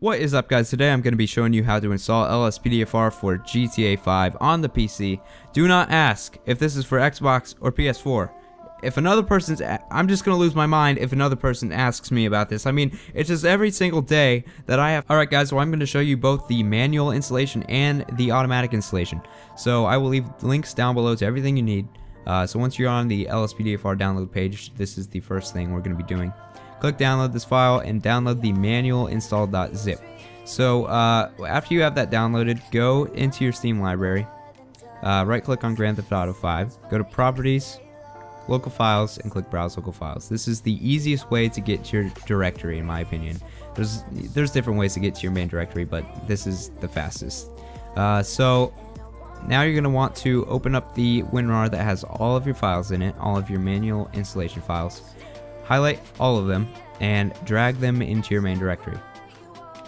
What is up guys, today I'm going to be showing you how to install LSPDFR for GTA 5 on the PC. Do not ask if this is for Xbox or PS4. If another person's, I'm just going to lose my mind if another person asks me about this. I mean, it's just every single day that I have. Alright guys, so I'm going to show you both the manual installation and the automatic installation. So I will leave links down below to everything you need. Uh, so once you're on the LSPDFR download page, this is the first thing we're going to be doing. Click download this file and download the manual install.zip. So uh, after you have that downloaded, go into your Steam library, uh, right click on Grand Theft Auto 5, go to properties, local files, and click browse local files. This is the easiest way to get to your directory in my opinion. There's, there's different ways to get to your main directory, but this is the fastest. Uh, so now you're going to want to open up the WinRAR that has all of your files in it, all of your manual installation files highlight all of them, and drag them into your main directory.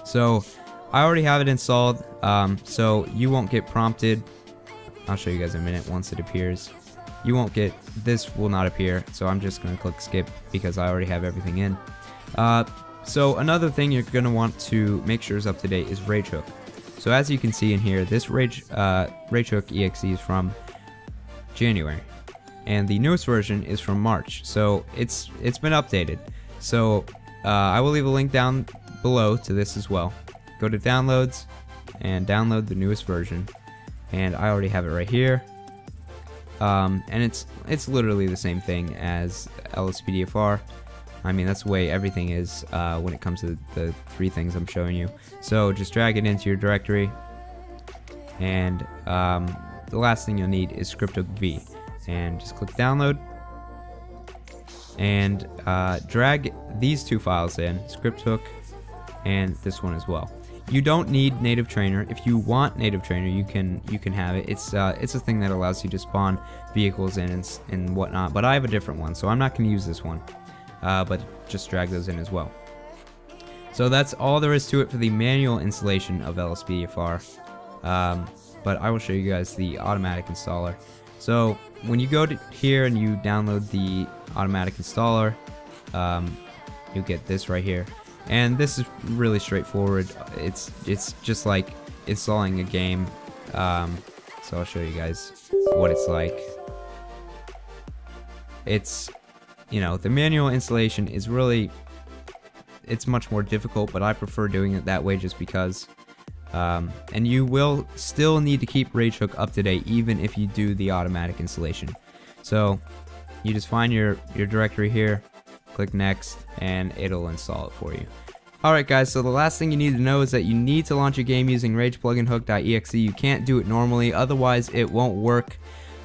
So I already have it installed, um, so you won't get prompted. I'll show you guys in a minute once it appears. You won't get, this will not appear, so I'm just going to click skip because I already have everything in. Uh, so another thing you're going to want to make sure is up to date is RageHook. So as you can see in here, this Rage, uh, RageHook EXE is from January and the newest version is from March. So it's it's been updated. So uh, I will leave a link down below to this as well. Go to downloads and download the newest version. And I already have it right here. Um, and it's it's literally the same thing as LSPDFR. I mean, that's the way everything is uh, when it comes to the three things I'm showing you. So just drag it into your directory. And um, the last thing you'll need is Scripthook V and just click download and uh, drag these two files in, Scripthook and this one as well. You don't need Native Trainer. If you want Native Trainer, you can you can have it. It's uh, it's a thing that allows you to spawn vehicles in and, and whatnot. But I have a different one, so I'm not going to use this one. Uh, but just drag those in as well. So that's all there is to it for the manual installation of LSPDFR. Um, but I will show you guys the automatic installer. So when you go to here and you download the automatic installer, um, you get this right here. And this is really straightforward. It's it's just like installing a game. Um, so I'll show you guys what it's like. It's, you know, the manual installation is really, it's much more difficult, but I prefer doing it that way just because um, and you will still need to keep RageHook up to date even if you do the automatic installation. So you just find your, your directory here, click next, and it'll install it for you. Alright guys, so the last thing you need to know is that you need to launch a game using RagePluginHook.exe. You can't do it normally, otherwise it won't work.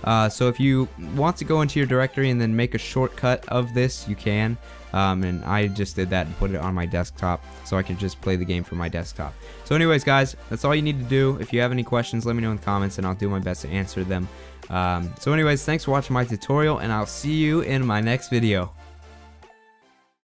Uh, so if you want to go into your directory and then make a shortcut of this, you can. Um, and I just did that and put it on my desktop so I can just play the game from my desktop. So anyways, guys, that's all you need to do. If you have any questions, let me know in the comments and I'll do my best to answer them. Um, so anyways, thanks for watching my tutorial and I'll see you in my next video.